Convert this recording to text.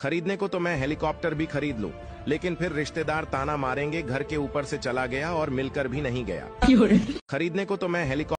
खरीदने को तो मैं हेलीकॉप्टर भी खरीद लूँ, लेकिन फिर रिश्तेदार ताना मारेंगे घर के ऊपर से चला गया और मिलकर भी नहीं गया। खरीदने को तो मैं हेलीकॉप्टर